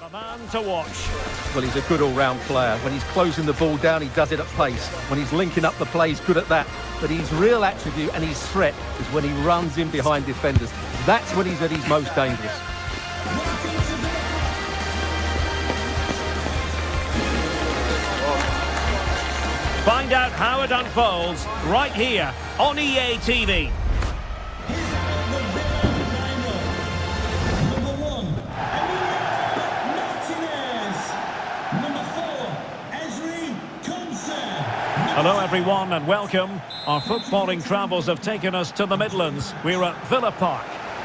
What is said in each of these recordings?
The man to watch. Well, he's a good all-round player. When he's closing the ball down, he does it at pace. When he's linking up the play, he's good at that. But his real attribute and his threat is when he runs in behind defenders. That's when he's at his most dangerous. Find out how it unfolds right here on EA TV. Hello everyone and welcome. Our footballing travels have taken us to the Midlands. We're at Villa Park.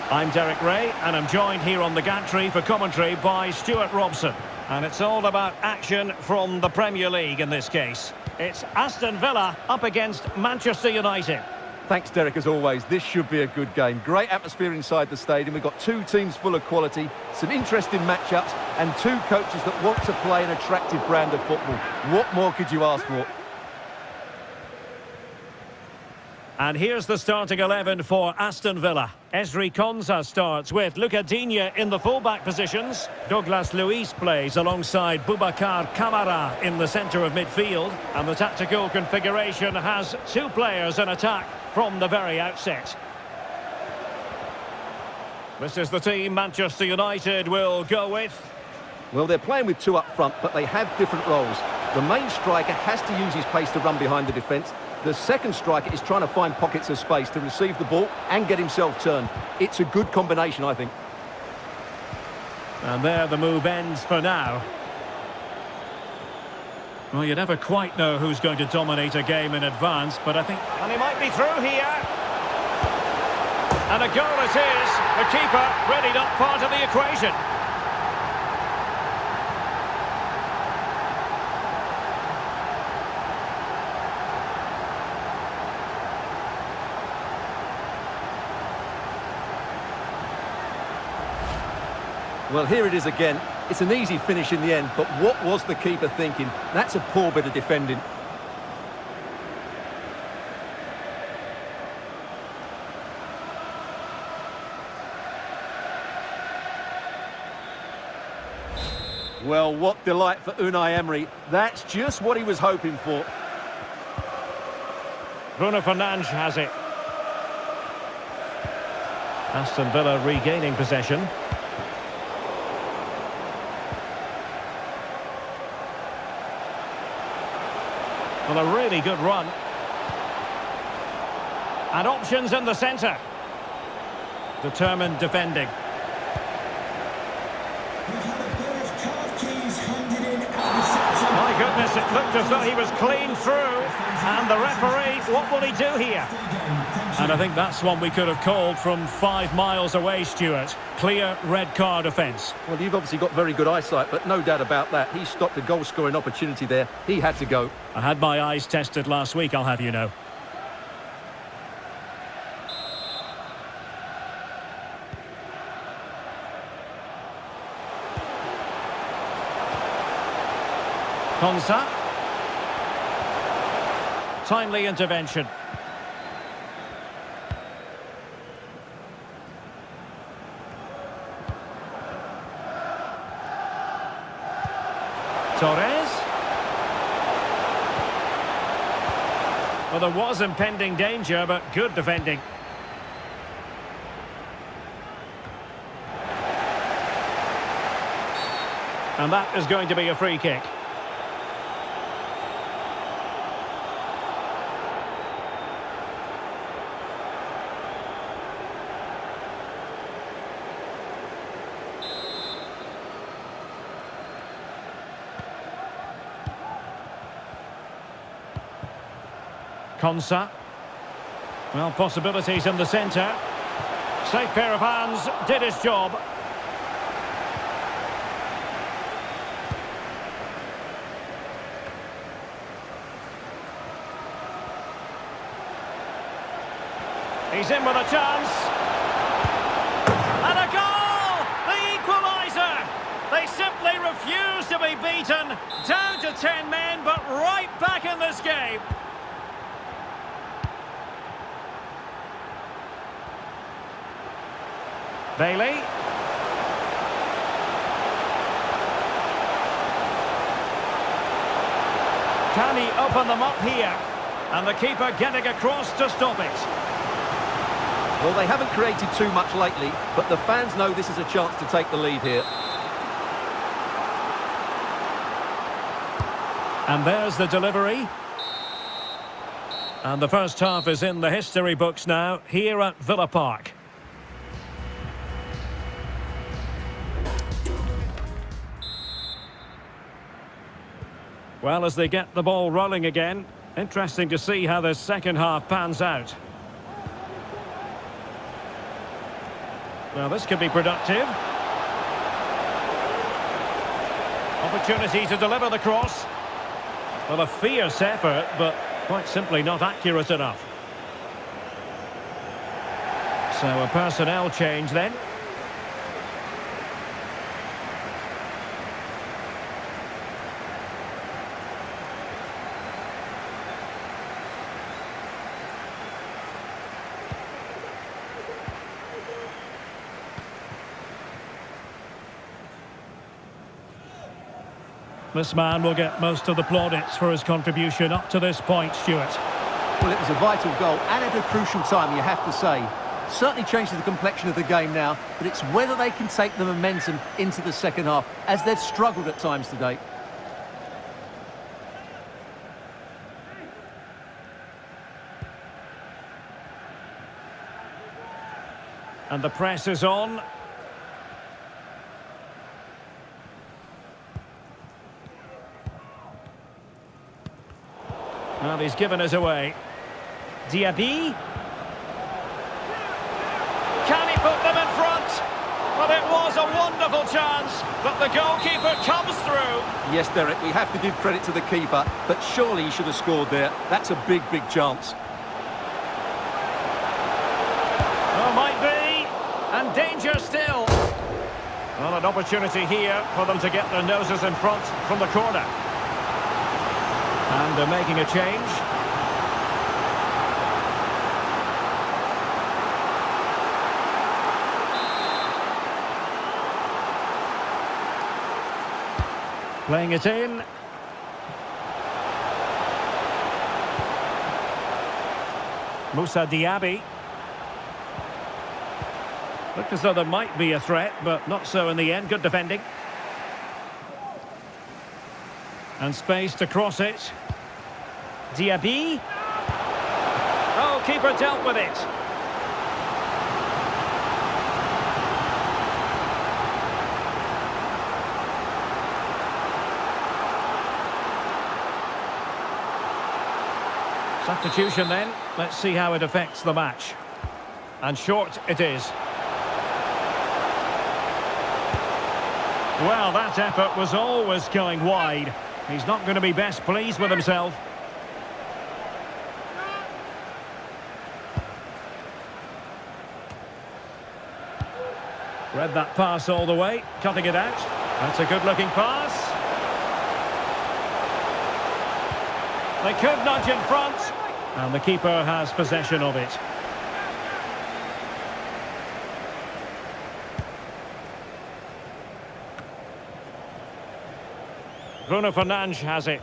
I'm Derek Ray and I'm joined here on the gantry for commentary by Stuart Robson. And it's all about action from the Premier League in this case. It's Aston Villa up against Manchester United. Thanks, Derek, as always. This should be a good game. Great atmosphere inside the stadium. We've got two teams full of quality, some interesting matchups, and two coaches that want to play an attractive brand of football. What more could you ask for? And here's the starting 11 for Aston Villa. Ezri Konsa starts with Lucas Digne in the fullback positions. Douglas Luiz plays alongside Boubacar Kamara in the centre of midfield. And the tactical configuration has two players in attack from the very outset. This is the team Manchester United will go with. Well, they're playing with two up front, but they have different roles. The main striker has to use his pace to run behind the defence. The second striker is trying to find pockets of space to receive the ball and get himself turned. It's a good combination, I think. And there the move ends for now. Well, you never quite know who's going to dominate a game in advance, but I think... And he might be through here. And a goal it is. The keeper really not part of the equation. Well, here it is again. It's an easy finish in the end, but what was the keeper thinking? That's a poor bit of defending. Well, what delight for Unai Emery. That's just what he was hoping for. Bruno Fernandes has it. Aston Villa regaining possession. Well, a really good run. And options in the centre. Determined defending. My goodness, it looked as though he was clean through. And the referee, what will he do here? And I think that's one we could have called from five miles away, Stuart. Clear red card offence. Well, you've obviously got very good eyesight, but no doubt about that. He stopped a goal-scoring opportunity there. He had to go. I had my eyes tested last week, I'll have you know. Konsa. Timely intervention. Torres. Well, there was impending danger, but good defending. And that is going to be a free kick. Well, possibilities in the centre. Safe pair of hands, did his job. He's in with a chance. And a goal! The equaliser! They simply refuse to be beaten. Down to 10 men, but right back in this game. Bailey. Can he open them up here? And the keeper getting across to stop it. Well, they haven't created too much lately, but the fans know this is a chance to take the lead here. And there's the delivery. And the first half is in the history books now, here at Villa Park. Well, as they get the ball rolling again, interesting to see how the second half pans out. Well, this could be productive. Opportunity to deliver the cross. Well, a fierce effort, but quite simply not accurate enough. So a personnel change then. This man will get most of the plaudits for his contribution up to this point, Stuart. Well, it was a vital goal and at a crucial time, you have to say. Certainly changes the complexion of the game now, but it's whether they can take the momentum into the second half, as they've struggled at times today. And the press is on. Well, he's given us away. Diaby. Can he put them in front? Well, it was a wonderful chance, but the goalkeeper comes through. Yes, Derek, we have to give credit to the keeper, but surely he should have scored there. That's a big, big chance. Oh, might be. And danger still. Well, an opportunity here for them to get their noses in front from the corner. And they're making a change. Playing it in. Moussa Diaby. Looked as though there might be a threat, but not so in the end. Good defending. And space to cross it. Diaby. Oh, keeper dealt with it. Substitution then. Let's see how it affects the match. And short it is. Well, that effort was always going wide. He's not going to be best pleased with himself. Read that pass all the way, cutting it out. That's a good-looking pass. They could nudge in front, and the keeper has possession of it. Bruno Fernandes has it.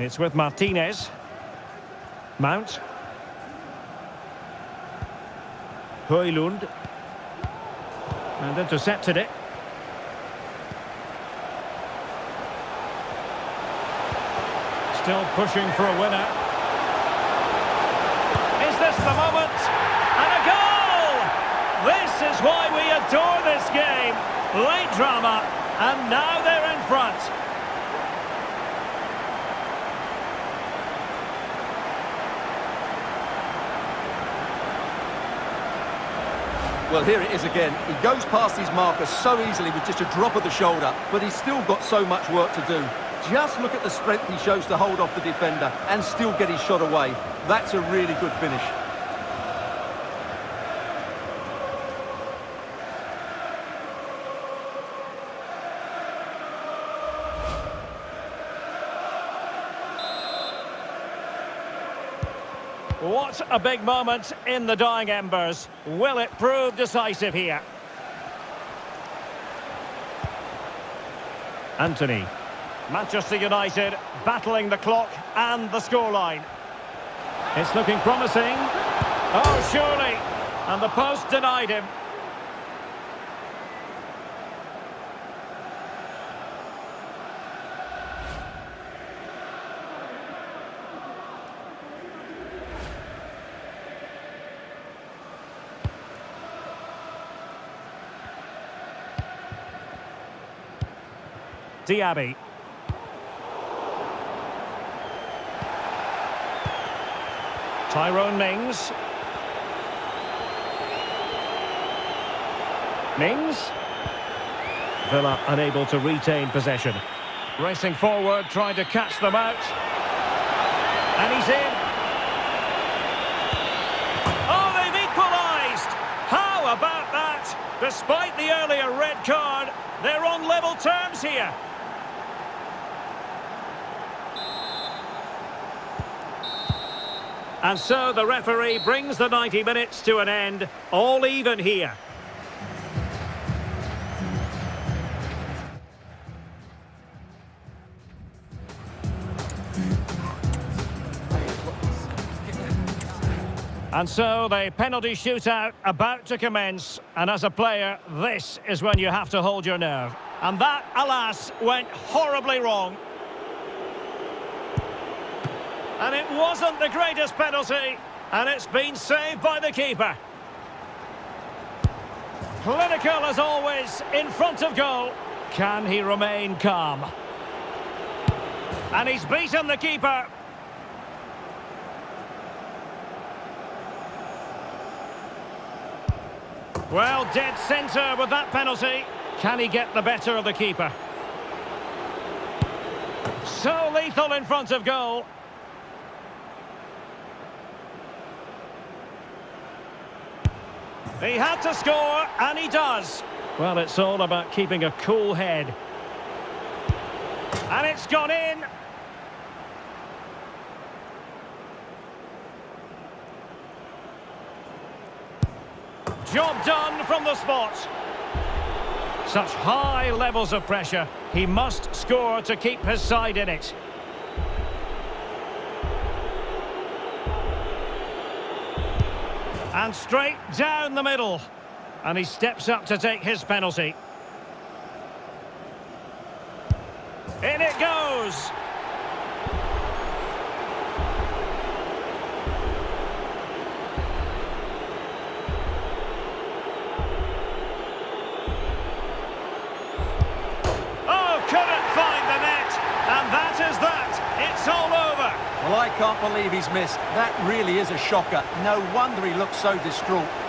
It's with Martinez. Mount. Højlund. And intercepted it. Still pushing for a winner. Is this the moment? And a goal! This is why we adore this game. Late drama, and now they're in front. Well, here it is again. He goes past his marker so easily with just a drop of the shoulder, but he's still got so much work to do. Just look at the strength he shows to hold off the defender and still get his shot away. That's a really good finish. What a big moment in the dying embers. Will it prove decisive here? Antony. Manchester United battling the clock and the scoreline. It's looking promising. Oh, surely. And the post denied him. Diaby. Tyrone Mings. Mings. Villa unable to retain possession. Racing forward, trying to catch them out. And he's in. Oh, they've equalised! How about that? Despite the earlier red card, they're on level terms here. And so the referee brings the 90 minutes to an end, all even here. And so the penalty shootout about to commence. And as a player, this is when you have to hold your nerve. And that, alas, went horribly wrong. And it wasn't the greatest penalty. And it's been saved by the keeper. Clinical as always, in front of goal. Can he remain calm? And he's beaten the keeper. Well, dead centre with that penalty. Can he get the better of the keeper? So lethal in front of goal. He had to score, and he does. Well, it's all about keeping a cool head. And it's gone in. Job done from the spot. Such high levels of pressure. He must score to keep his side in it. And straight down the middle. And he steps up to take his penalty. In it goes. Oh, couldn't find the net. And that is that. It's all over. Well, I can't believe he's missed. That really is a shocker. No wonder he looks so distraught.